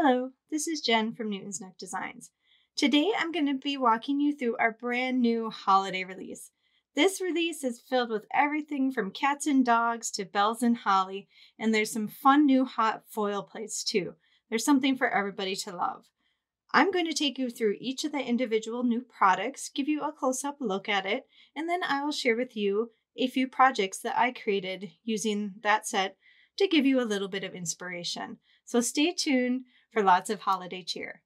Hello, this is Jen from Newton's Nook Designs. Today I'm going to be walking you through our brand new holiday release. This release is filled with everything from cats and dogs to bells and holly, and there's some fun new hot foil plates too. There's something for everybody to love. I'm going to take you through each of the individual new products, give you a close up look at it, and then I will share with you a few projects that I created using that set to give you a little bit of inspiration. So stay tuned for lots of holiday cheer.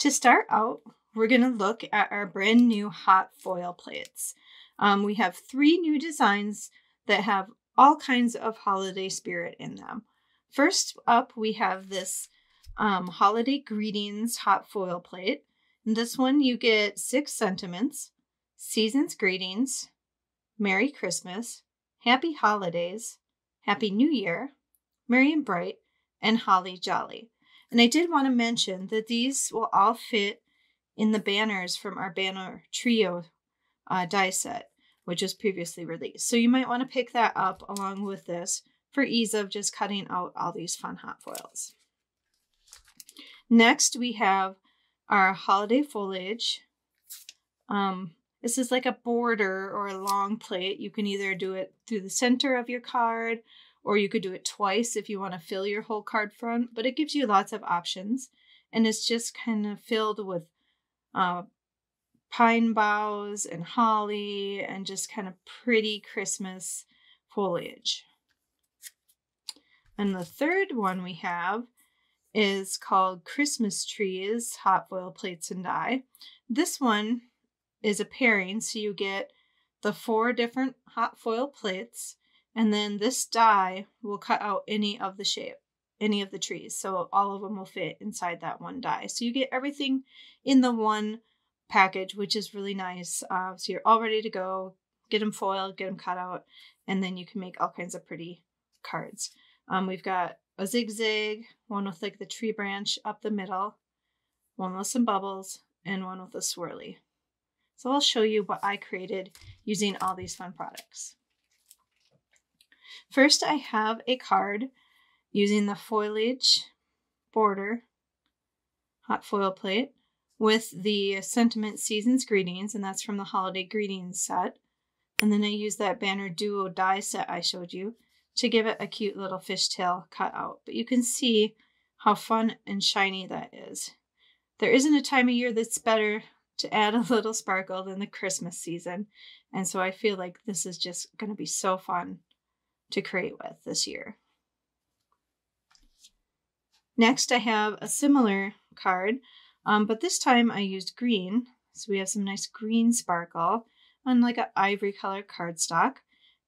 To start out, we're going to look at our brand new hot foil plates. Um, we have three new designs that have all kinds of holiday spirit in them. First up, we have this um, holiday greetings hot foil plate. In this one, you get six sentiments, season's greetings, Merry Christmas, Happy Holidays, Happy New Year, and Bright, and Holly Jolly. And I did want to mention that these will all fit in the banners from our banner trio uh, die set, which was previously released. So you might want to pick that up along with this for ease of just cutting out all these fun hot foils. Next, we have our holiday foliage. Um, this is like a border or a long plate. You can either do it through the center of your card or you could do it twice if you want to fill your whole card front, but it gives you lots of options. And it's just kind of filled with uh, pine boughs and holly and just kind of pretty Christmas foliage. And the third one we have is called Christmas Trees Hot Foil Plates and Die. This one is a pairing, so you get the four different hot foil plates, and then this die will cut out any of the shape, any of the trees. So all of them will fit inside that one die. So you get everything in the one package, which is really nice. Uh, so you're all ready to go. Get them foiled, get them cut out, and then you can make all kinds of pretty cards. Um, we've got a zigzag, one with like the tree branch up the middle, one with some bubbles, and one with a swirly. So I'll show you what I created using all these fun products. First, I have a card using the foliage border hot foil plate with the sentiment seasons greetings, and that's from the holiday greetings set. And then I use that banner duo die set I showed you to give it a cute little fishtail cut out. But you can see how fun and shiny that is. There isn't a time of year that's better to add a little sparkle than the Christmas season. And so I feel like this is just going to be so fun to create with this year. Next, I have a similar card, um, but this time I used green. So we have some nice green sparkle on like an ivory color cardstock.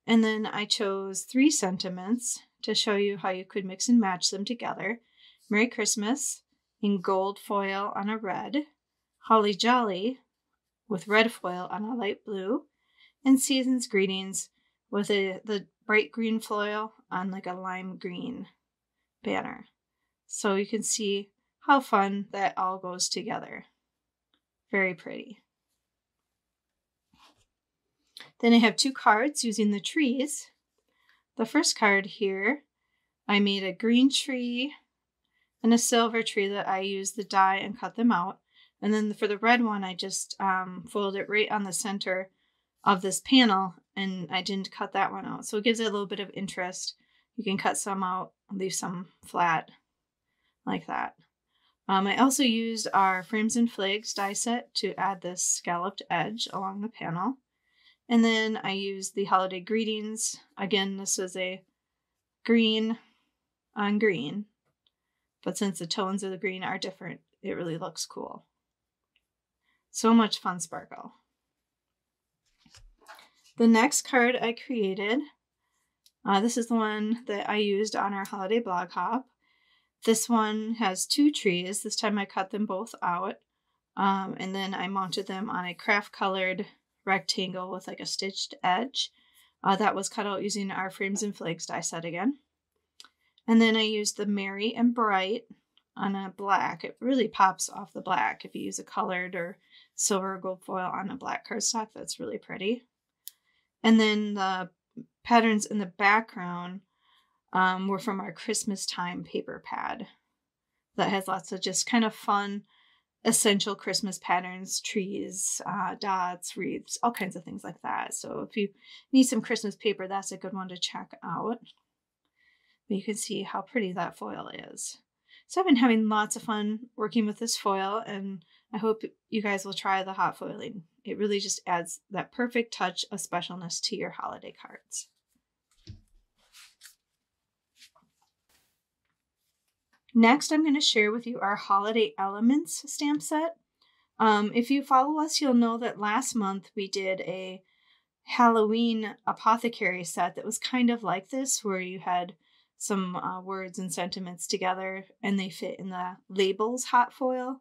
And then I chose three sentiments to show you how you could mix and match them together. Merry Christmas in gold foil on a red, Holly Jolly with red foil on a light blue, and Season's Greetings with a, the bright green foil on like a lime green banner. So you can see how fun that all goes together. Very pretty. Then I have two cards using the trees. The first card here, I made a green tree and a silver tree that I used the die and cut them out. And then for the red one, I just um, folded it right on the center of this panel and I didn't cut that one out. So it gives it a little bit of interest. You can cut some out, leave some flat like that. Um, I also used our Frames and Flags die set to add this scalloped edge along the panel. And then I used the holiday greetings. Again, this is a green on green, but since the tones of the green are different, it really looks cool. So much fun sparkle. The next card I created, uh, this is the one that I used on our holiday blog hop. This one has two trees. This time I cut them both out. Um, and then I mounted them on a craft colored rectangle with like a stitched edge. Uh, that was cut out using our frames and flags die set again. And then I used the Merry and Bright on a black. It really pops off the black if you use a colored or silver or gold foil on a black cardstock. That's really pretty. And then the patterns in the background um, were from our Christmas time paper pad that has lots of just kind of fun, essential Christmas patterns, trees, uh, dots, wreaths, all kinds of things like that. So if you need some Christmas paper, that's a good one to check out. But you can see how pretty that foil is. So I've been having lots of fun working with this foil and I hope you guys will try the hot foiling. It really just adds that perfect touch of specialness to your holiday cards. Next, I'm going to share with you our Holiday Elements stamp set. Um, if you follow us, you'll know that last month we did a Halloween apothecary set that was kind of like this, where you had some uh, words and sentiments together and they fit in the labels hot foil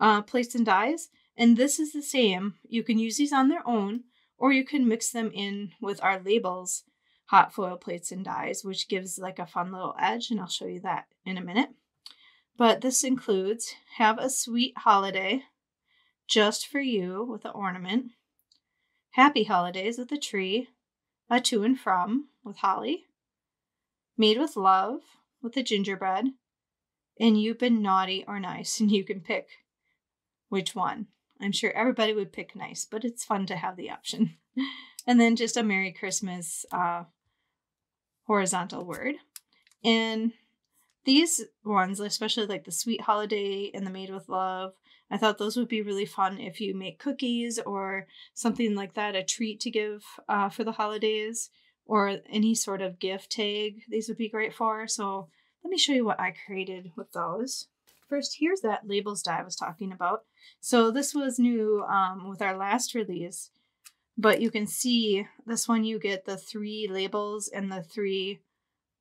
uh, plates and dies. And this is the same. You can use these on their own or you can mix them in with our labels hot foil plates and dies, which gives like a fun little edge. And I'll show you that in a minute. But this includes have a sweet holiday just for you with an ornament, happy holidays with a tree, a to and from with holly, made with love with the gingerbread, and you've been naughty or nice, and you can pick which one. I'm sure everybody would pick nice, but it's fun to have the option. and then just a Merry Christmas uh, horizontal word. And these ones, especially like the Sweet Holiday and the Made with Love, I thought those would be really fun if you make cookies or something like that, a treat to give uh, for the holidays or any sort of gift tag these would be great for. So let me show you what I created with those. First, here's that labels die I was talking about. So this was new um, with our last release, but you can see this one you get the three labels and the three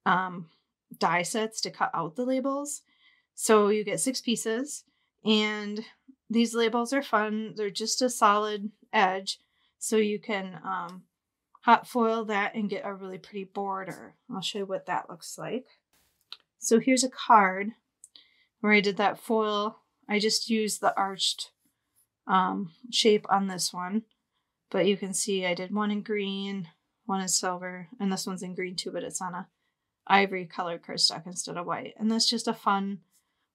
um, die sets to cut out the labels. So you get six pieces and these labels are fun. They're just a solid edge. So you can um, hot foil that and get a really pretty border. I'll show you what that looks like. So here's a card where I did that foil. I just used the arched um, shape on this one, but you can see I did one in green, one in silver, and this one's in green too, but it's on a ivory colored cardstock instead of white. And that's just a fun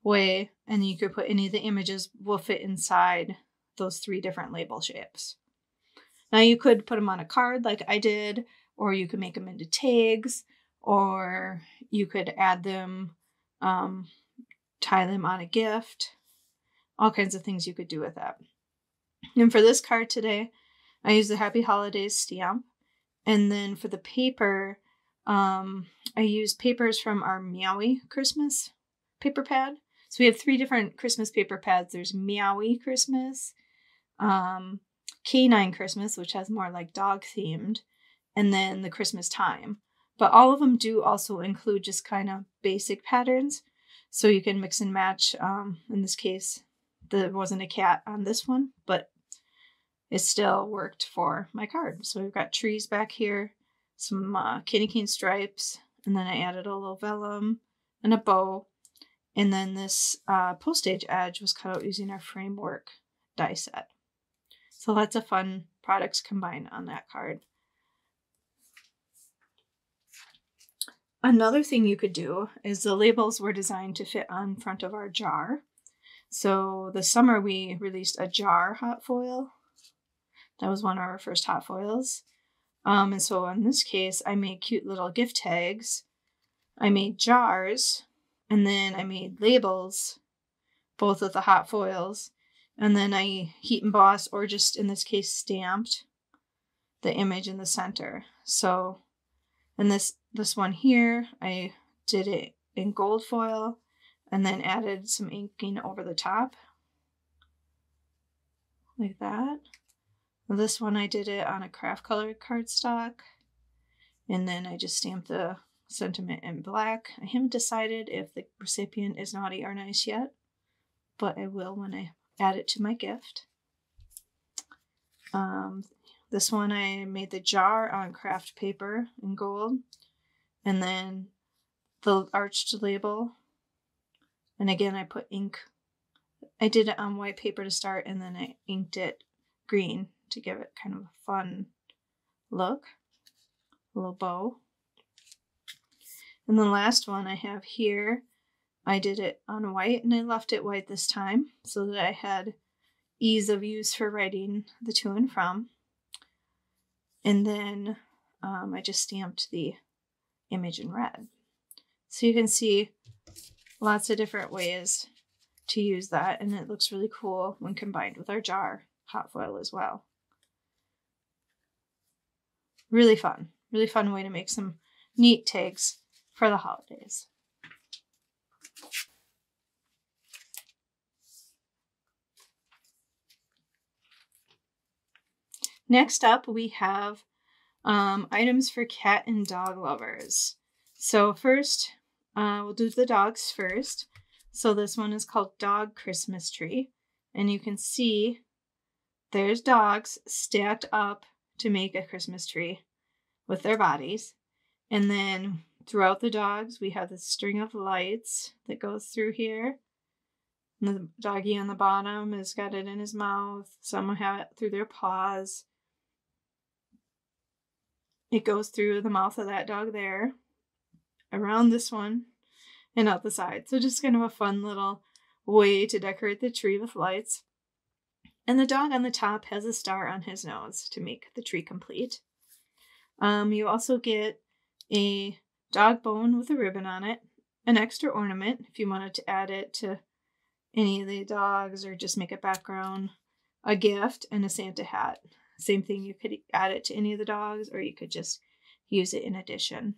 way, and you could put any of the images will fit inside those three different label shapes. Now you could put them on a card like I did, or you could make them into tags, or you could add them, um, tie them on a gift, all kinds of things you could do with that. And for this card today, I used the Happy Holidays stamp. And then for the paper, um, I used papers from our Meowie Christmas paper pad. So we have three different Christmas paper pads. There's Meowie Christmas, um, Canine Christmas, which has more like dog themed, and then the Christmas time. But all of them do also include just kind of basic patterns. So you can mix and match. Um, in this case, there wasn't a cat on this one, but it still worked for my card. So we've got trees back here, some uh, candy cane stripes, and then I added a little vellum and a bow. And then this uh, postage edge was cut out using our framework die set. So lots of fun products combined on that card. Another thing you could do is the labels were designed to fit on front of our jar. So the summer we released a jar hot foil. That was one of our first hot foils. Um, and so in this case, I made cute little gift tags. I made jars, and then I made labels, both with the hot foils. And then I heat embossed, or just in this case, stamped the image in the center. So, in this this one here, I did it in gold foil and then added some inking over the top, like that. This one I did it on a craft colored cardstock, and then I just stamped the sentiment in black. I haven't decided if the recipient is naughty or nice yet, but I will when I add it to my gift. Um, this one I made the jar on craft paper in gold, and then the arched label. And again, I put ink. I did it on white paper to start, and then I inked it green to give it kind of a fun look. A little bow. And the last one I have here, I did it on white and I left it white this time so that I had ease of use for writing the to and from. And then um, I just stamped the image in red. So you can see lots of different ways to use that and it looks really cool when combined with our jar hot foil as well. Really fun, really fun way to make some neat tags for the holidays. Next up, we have um, items for cat and dog lovers. So first, uh, we'll do the dogs first. So this one is called Dog Christmas Tree. And you can see there's dogs stacked up to make a Christmas tree with their bodies. And then throughout the dogs, we have this string of lights that goes through here. And the doggy on the bottom has got it in his mouth. Some have it through their paws. It goes through the mouth of that dog there, around this one, and out the side. So just kind of a fun little way to decorate the tree with lights. And the dog on the top has a star on his nose to make the tree complete. Um, you also get a dog bone with a ribbon on it, an extra ornament if you wanted to add it to any of the dogs or just make a background, a gift, and a Santa hat. Same thing, you could add it to any of the dogs or you could just use it in addition.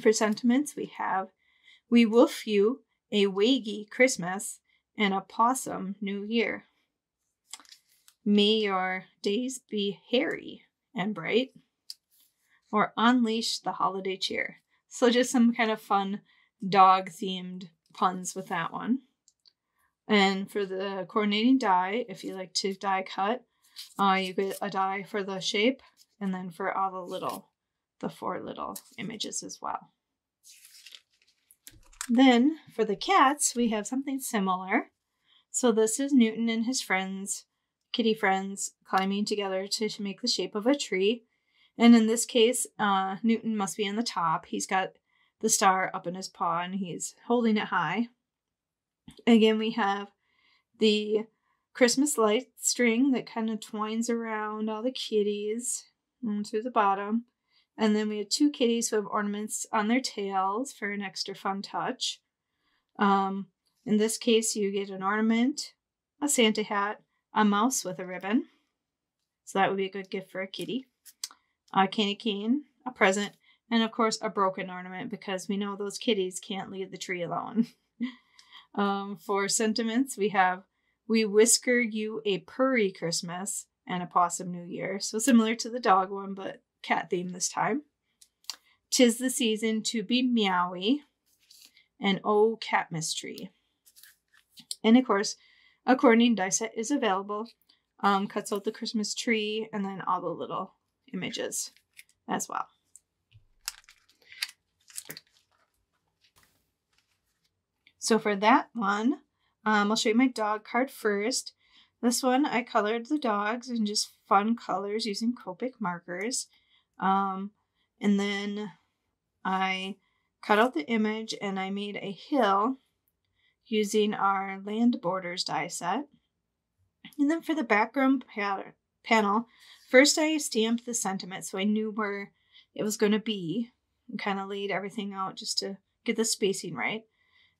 For sentiments, we have We woof you a waggy Christmas and a possum New Year. May your days be hairy and bright, or unleash the holiday cheer. So, just some kind of fun dog themed puns with that one. And for the coordinating die, if you like to die cut, uh, you get a die for the shape and then for all the little, the four little images as well. Then for the cats, we have something similar. So this is Newton and his friends, kitty friends, climbing together to, to make the shape of a tree. And in this case, uh, Newton must be on the top. He's got the star up in his paw and he's holding it high. Again, we have the Christmas light string that kind of twines around all the kitties to the bottom. And then we have two kitties who have ornaments on their tails for an extra fun touch. Um, in this case, you get an ornament, a Santa hat, a mouse with a ribbon. So that would be a good gift for a kitty. A candy cane, a present, and of course a broken ornament because we know those kitties can't leave the tree alone. um, for sentiments, we have we whisker you a purry Christmas and a possum New Year. So similar to the dog one, but cat theme this time. Tis the season to be meowy and oh cat mystery. And of course, a coordinating die set is available. Um, cuts out the Christmas tree and then all the little images as well. So for that one, um, I'll show you my dog card first. This one, I colored the dogs in just fun colors using Copic markers. Um, and then I cut out the image and I made a hill using our land borders die set. And then for the background panel, first I stamped the sentiment so I knew where it was going to be and kind of laid everything out just to get the spacing right.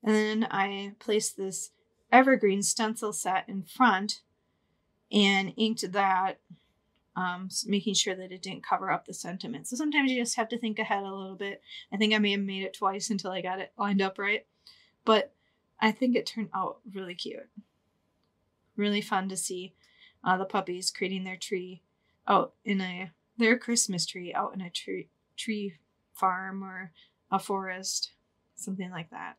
And then I placed this evergreen stencil set in front and inked that, um, making sure that it didn't cover up the sentiment. So sometimes you just have to think ahead a little bit. I think I may have made it twice until I got it lined up right, but I think it turned out really cute. Really fun to see uh, the puppies creating their tree out in a their Christmas tree out in a tree tree farm or a forest, something like that.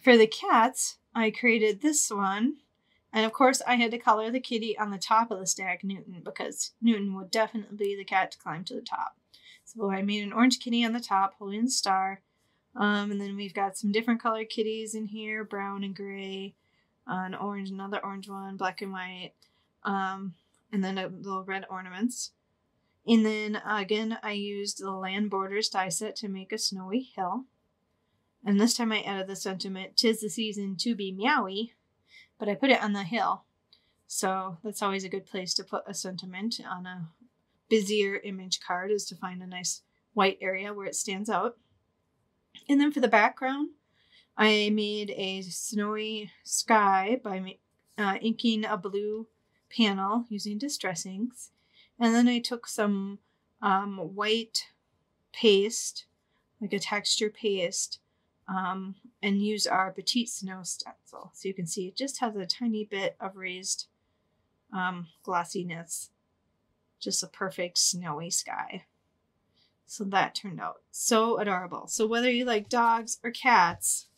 For the cats, I created this one. And of course, I had to color the kitty on the top of the stack Newton because Newton would definitely be the cat to climb to the top. So I made an orange kitty on the top holding the star. Um, and then we've got some different colored kitties in here, brown and gray, uh, an orange, another orange one, black and white, um, and then a little red ornaments. And then again, I used the Land Borders die set to make a snowy hill. And this time I added the sentiment, tis the season to be meowy, but I put it on the hill. So that's always a good place to put a sentiment on a busier image card is to find a nice white area where it stands out. And then for the background, I made a snowy sky by uh, inking a blue panel using distress inks. And then I took some um, white paste, like a texture paste, um, and use our Petite Snow stencil. So you can see it just has a tiny bit of raised um, glossiness. Just a perfect snowy sky. So that turned out so adorable. So whether you like dogs or cats,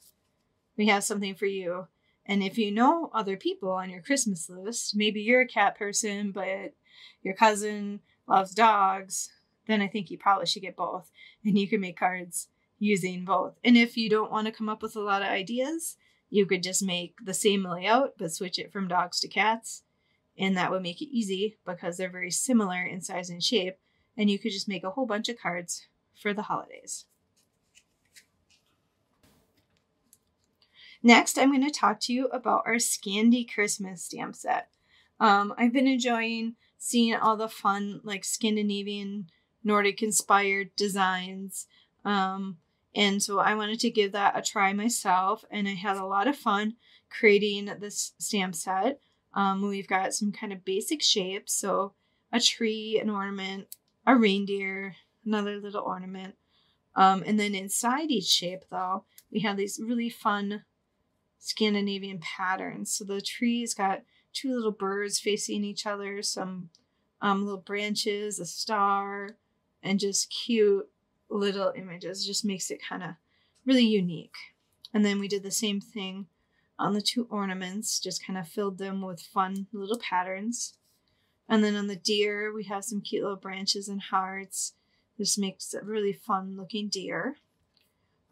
we have something for you. And if you know other people on your Christmas list, maybe you're a cat person, but your cousin loves dogs, then I think you probably should get both. And you can make cards using both. And if you don't want to come up with a lot of ideas, you could just make the same layout but switch it from dogs to cats. And that would make it easy because they're very similar in size and shape. And you could just make a whole bunch of cards for the holidays. Next, I'm going to talk to you about our Scandi Christmas stamp set. Um, I've been enjoying seeing all the fun, like Scandinavian, Nordic inspired designs. Um, and so I wanted to give that a try myself, and I had a lot of fun creating this stamp set. Um, we've got some kind of basic shapes, so a tree, an ornament, a reindeer, another little ornament. Um, and then inside each shape, though, we have these really fun Scandinavian patterns. So the tree's got two little birds facing each other, some um, little branches, a star, and just cute little images. Just makes it kind of really unique. And then we did the same thing on the two ornaments, just kind of filled them with fun little patterns. And then on the deer, we have some cute little branches and hearts. This makes a really fun looking deer.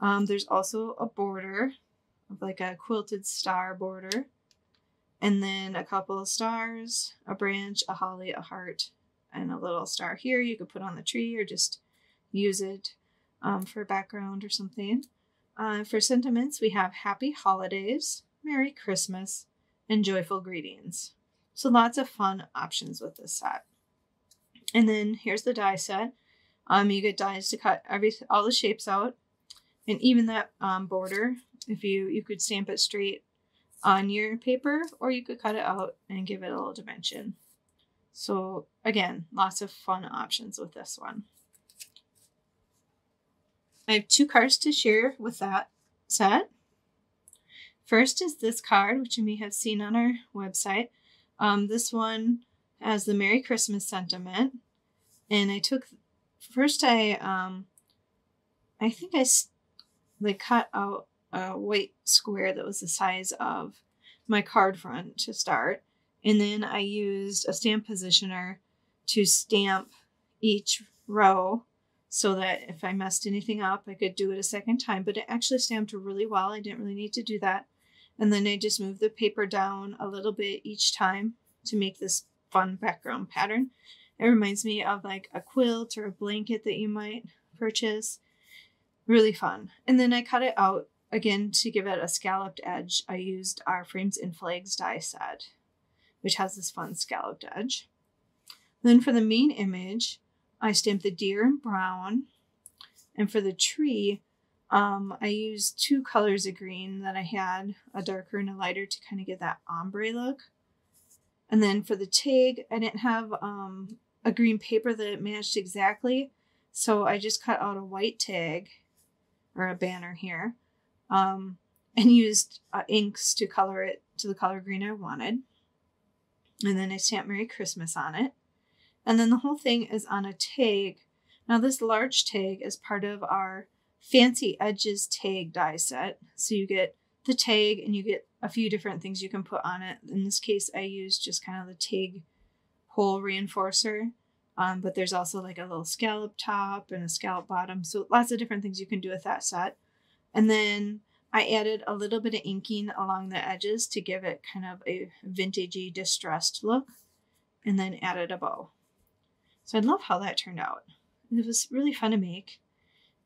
Um, there's also a border of like a quilted star border. And then a couple of stars, a branch, a holly, a heart, and a little star here you could put on the tree or just use it um, for a background or something. Uh, for sentiments, we have happy holidays, Merry Christmas, and joyful greetings. So lots of fun options with this set. And then here's the die set. Um, you get dies to cut every all the shapes out, and even that um, border if you you could stamp it straight on your paper or you could cut it out and give it a little dimension. So again, lots of fun options with this one. I have two cards to share with that set. First is this card, which you may have seen on our website. Um, this one has the Merry Christmas sentiment. And I took, first I, um, I think I like cut out a white square that was the size of my card front to start. And then I used a stamp positioner to stamp each row so that if I messed anything up, I could do it a second time. But it actually stamped really well. I didn't really need to do that. And then I just moved the paper down a little bit each time to make this fun background pattern. It reminds me of like a quilt or a blanket that you might purchase. Really fun. And then I cut it out Again, to give it a scalloped edge, I used our Frames and Flags die set, which has this fun scalloped edge. Then for the main image, I stamped the deer in brown. And for the tree, um, I used two colors of green that I had, a darker and a lighter, to kind of get that ombre look. And then for the tag, I didn't have um, a green paper that matched exactly, so I just cut out a white tag or a banner here um, and used uh, inks to color it to the color green I wanted. And then I stamped Merry Christmas on it. And then the whole thing is on a tag. Now, this large tag is part of our Fancy Edges tag die set. So you get the tag and you get a few different things you can put on it. In this case, I used just kind of the tag hole reinforcer. Um, but there's also like a little scallop top and a scallop bottom. So lots of different things you can do with that set. And then I added a little bit of inking along the edges to give it kind of a vintagey distressed look and then added a bow. So I love how that turned out. It was really fun to make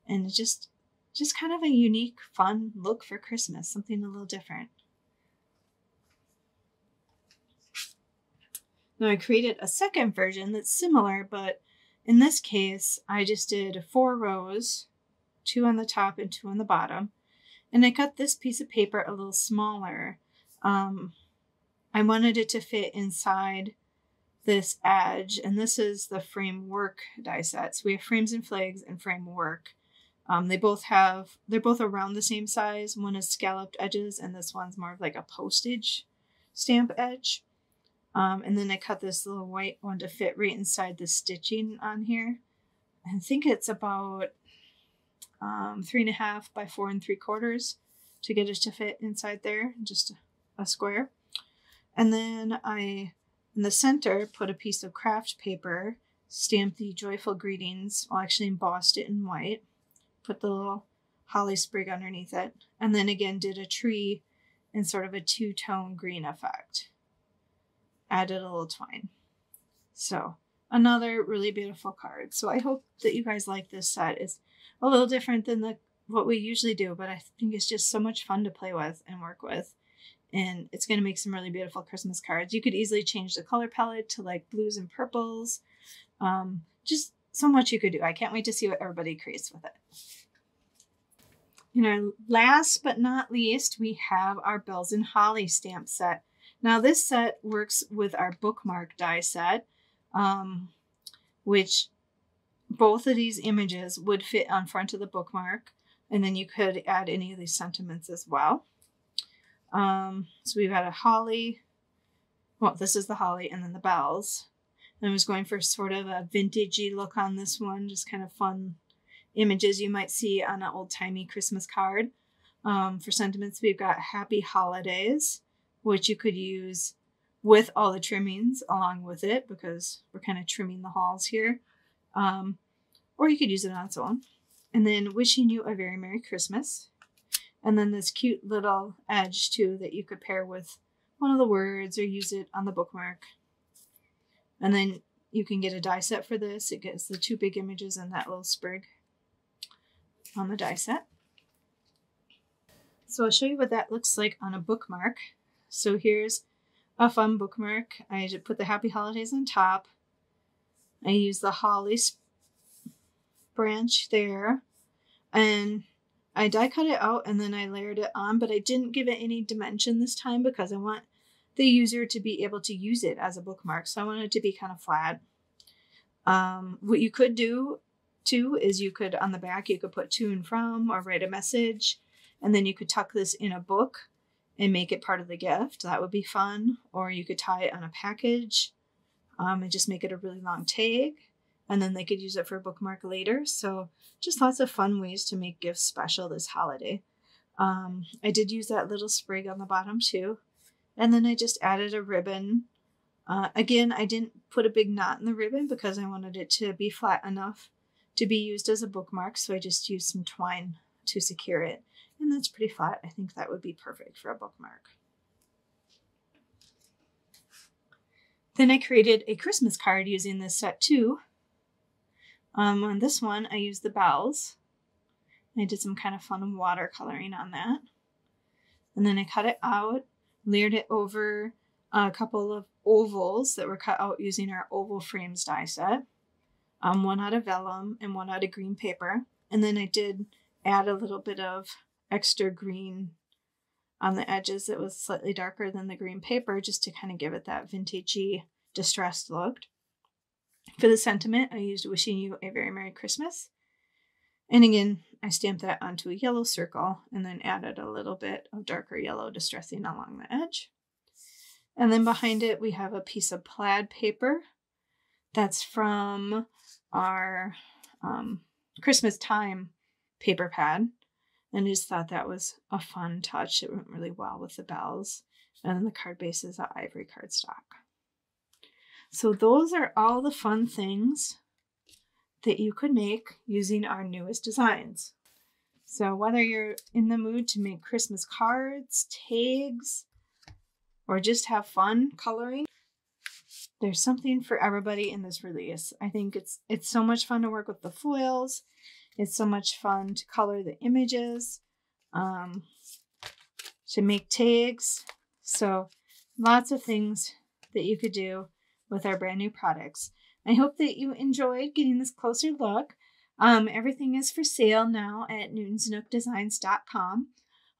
and just just kind of a unique, fun look for Christmas, something a little different. Now I created a second version that's similar, but in this case, I just did four rows, two on the top and two on the bottom. And I cut this piece of paper a little smaller. Um, I wanted it to fit inside this edge, and this is the framework die set. So we have frames and flags and framework. Um, they both have, they're both around the same size. One is scalloped edges, and this one's more of like a postage stamp edge. Um, and then I cut this little white one to fit right inside the stitching on here. I think it's about um, three and a half by four and three quarters to get it to fit inside there, just a, a square. And then I, in the center, put a piece of craft paper, stamped the joyful greetings, well, actually embossed it in white, put the little holly sprig underneath it, and then again did a tree in sort of a two-tone green effect added a little twine. So another really beautiful card. So I hope that you guys like this set. It's a little different than the what we usually do, but I think it's just so much fun to play with and work with. And it's going to make some really beautiful Christmas cards. You could easily change the color palette to like blues and purples. Um, just so much you could do. I can't wait to see what everybody creates with it. You know, last but not least, we have our Bells and Holly stamp set. Now this set works with our bookmark die set, um, which both of these images would fit on front of the bookmark. And then you could add any of these sentiments as well. Um, so we've got a holly. Well, this is the holly and then the bells. And I was going for sort of a vintagey look on this one, just kind of fun images you might see on an old-timey Christmas card. Um, for sentiments, we've got happy holidays which you could use with all the trimmings along with it because we're kind of trimming the halls here. Um, or you could use it on its own. And then wishing you a very Merry Christmas. And then this cute little edge too that you could pair with one of the words or use it on the bookmark. And then you can get a die set for this. It gets the two big images and that little sprig on the die set. So I'll show you what that looks like on a bookmark. So here's a fun bookmark. I put the happy holidays on top. I use the holly branch there. And I die cut it out and then I layered it on, but I didn't give it any dimension this time because I want the user to be able to use it as a bookmark. So I want it to be kind of flat. Um, what you could do too is you could, on the back, you could put to and from or write a message. And then you could tuck this in a book and make it part of the gift. That would be fun. Or you could tie it on a package um, and just make it a really long tag. And then they could use it for a bookmark later. So just lots of fun ways to make gifts special this holiday. Um, I did use that little sprig on the bottom too. And then I just added a ribbon. Uh, again, I didn't put a big knot in the ribbon because I wanted it to be flat enough to be used as a bookmark. So I just used some twine to secure it and that's pretty flat. I think that would be perfect for a bookmark. Then I created a Christmas card using this set too. Um, on this one, I used the bells. I did some kind of fun watercoloring on that. And then I cut it out, layered it over a couple of ovals that were cut out using our oval frames die set. Um, one out of vellum and one out of green paper. And then I did add a little bit of extra green on the edges that was slightly darker than the green paper just to kind of give it that vintagey distressed look. For the sentiment, I used wishing you a very Merry Christmas. And again, I stamped that onto a yellow circle and then added a little bit of darker yellow distressing along the edge. And then behind it, we have a piece of plaid paper that's from our um, Christmas time paper pad and I just thought that was a fun touch. It went really well with the bells. And then the card base is a ivory cardstock. So those are all the fun things that you could make using our newest designs. So whether you're in the mood to make Christmas cards, tags, or just have fun coloring, there's something for everybody in this release. I think it's it's so much fun to work with the foils. It's so much fun to color the images, um, to make tags. So lots of things that you could do with our brand new products. I hope that you enjoyed getting this closer look. Um, everything is for sale now at newtonsnookdesigns.com.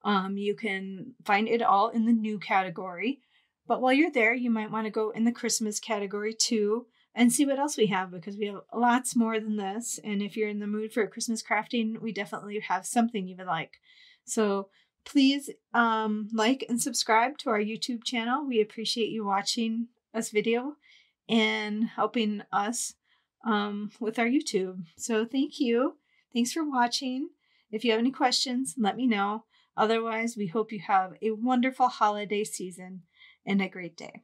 Um, you can find it all in the new category. But while you're there, you might want to go in the Christmas category too and see what else we have because we have lots more than this. And if you're in the mood for Christmas crafting, we definitely have something you would like. So please um, like and subscribe to our YouTube channel. We appreciate you watching this video and helping us um, with our YouTube. So thank you. Thanks for watching. If you have any questions, let me know. Otherwise, we hope you have a wonderful holiday season and a great day.